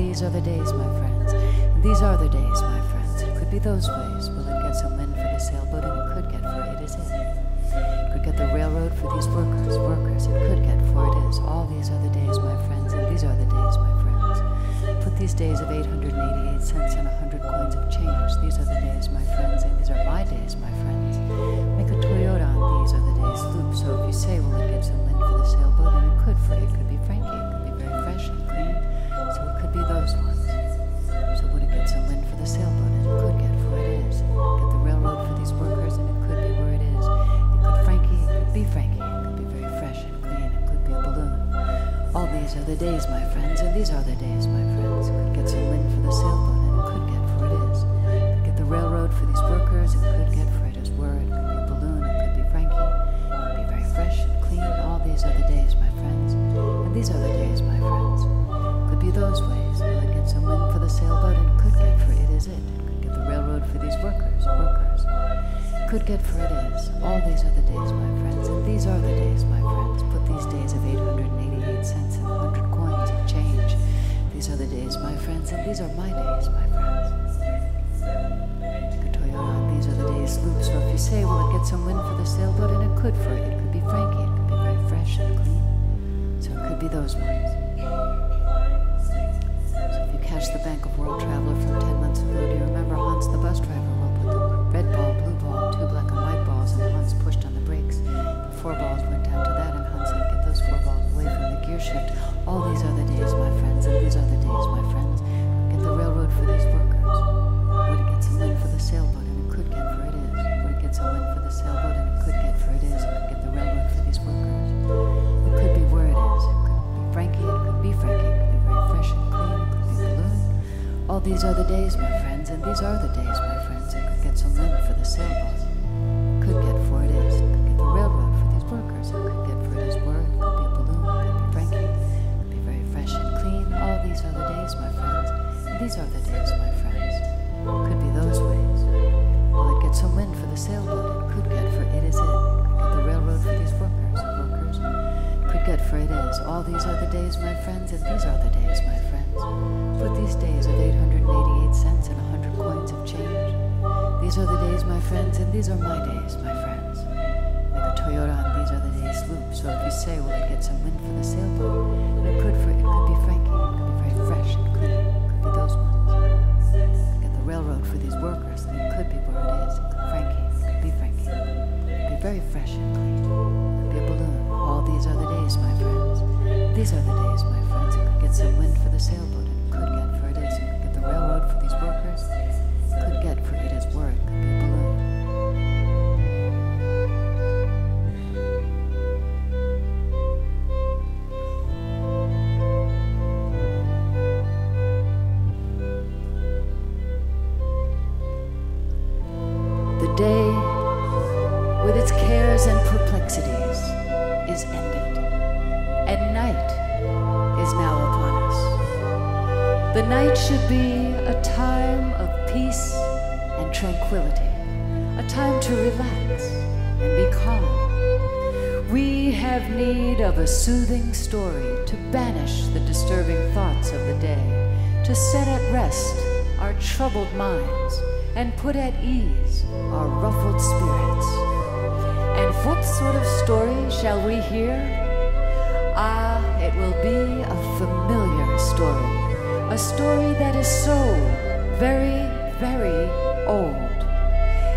these are the days, my friends, and these are the days, my friends. It could be those ways. Will it get some wind for the sailboat, and it could get, for it is it. Could get the railroad for these workers, workers. It could get, for it is. All these are the days, my friends, and these are the days, my friends. Put these days of 888 cents and a hundred coins of change. These are the days, my friends, and these are my days, my friends. Make a Toyota on these are the days loop. So if you say, will it get some wind for the sailboat, and it could, for. It these are the days, my friends, and these are the days, my friends. Could get some wind for the sailboat, and could get, for it is. Could get the railroad for these workers, it could get, for it is. It could be a balloon, it could be Frankie. Could be very fresh and clean. All these are the days, my friends, and these are the days, my friends. Could be those ways. It get some wind for the sailboat, and could get, for it is it. It could get the railroad for these workers, workers. Could get, for it is. All these are the days, my friends, and these are the days, my friends. Put these days of 888 cents These are the days, my friends, and these are my days, my friends. These are the days loop. So if you say, will it get some wind for the sailboat, and it could, for it. It could be Frankie. It could be very fresh and clean. So it could be those ones. So if you catch the Bank of World Traveler from 10 months ago, do you remember Hans the bus driver? Well, put the red ball, blue ball, two black and white balls, and Hans pushed on the brakes. The four balls went down to that, and Hans said, get those four balls away from the gear shift. All these are the days, my friends, these are the days, my friends. Get the railroad for these workers. Would it get some wind for the sailboat, and it could get, for it is. Would it get some wind for the sailboat, and it could get, for it is. Get the railroad for these workers. It could be where it is. It could be Frankie, it could be Frankie. It could be very fresh and clean. It could be balloon. All these are the days, my friends, and these are the days, my friends. It could get some wind for the sailboat. These are the days, my friends. Could be those ways. Will it get some wind for the sailboat? It could get, for it is it. Get the railroad for these workers. Workers. Could get, for it is. All these are the days, my friends, and these are the days, my friends. Put these days of 888 cents and 100 coins of change. These are the days, my friends, and these are my days, my friends. Make a Toyota on these are the days loop. So if you say, will it get some wind for the sailboat? Should be a time of peace and tranquility, a time to relax and be calm. We have need of a soothing story to banish the disturbing thoughts of the day, to set at rest our troubled minds and put at ease our ruffled spirits. And what sort of story shall we hear? Ah, it will be a familiar story, a story that is so very, very old.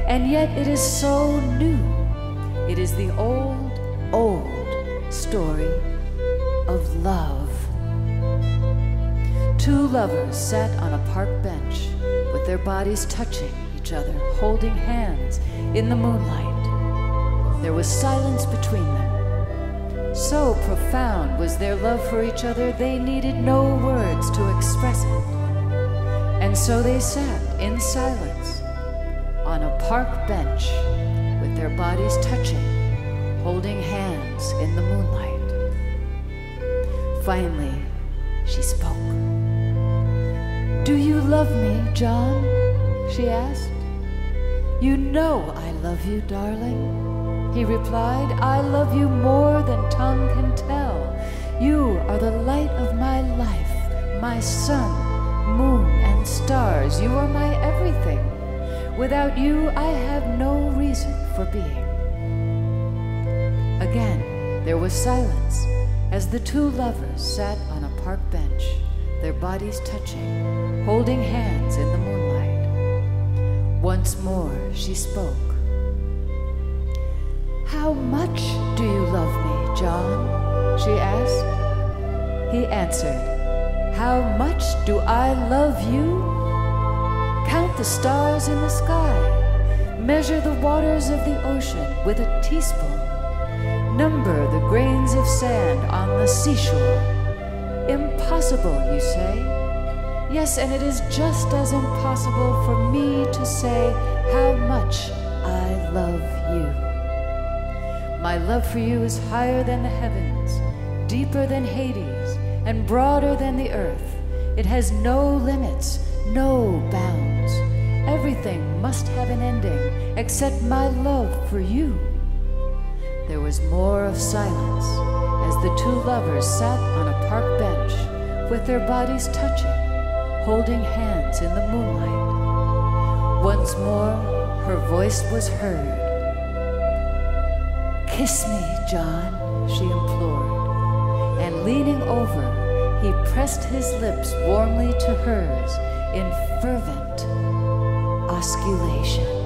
And yet it is so new. It is the old, old story of love. Two lovers sat on a park bench with their bodies touching each other, holding hands in the moonlight. There was silence between them. So profound was their love for each other, they needed no words to express it. And so they sat in silence on a park bench with their bodies touching, holding hands in the moonlight. Finally, she spoke. Do you love me, John? she asked. You know I love you, darling. He replied, I love you more than tongue can tell. You are the light of my life, my sun, moon, and stars. You are my everything. Without you, I have no reason for being. Again, there was silence as the two lovers sat on a park bench, their bodies touching, holding hands in the moonlight. Once more she spoke. How much do you love me, John? she asked. He answered, How much do I love you? Count the stars in the sky, measure the waters of the ocean with a teaspoon Number the grains of sand on the seashore. Impossible, you say? Yes, and it is just as impossible for me to say how much I love you. My love for you is higher than the heavens, deeper than Hades, and broader than the earth. It has no limits, no bounds. Everything must have an ending except my love for you. There was more of silence as the two lovers sat on a park bench with their bodies touching, holding hands in the moonlight. Once more, her voice was heard. Kiss me, John, she implored, and leaning over, he pressed his lips warmly to hers in fervent osculation.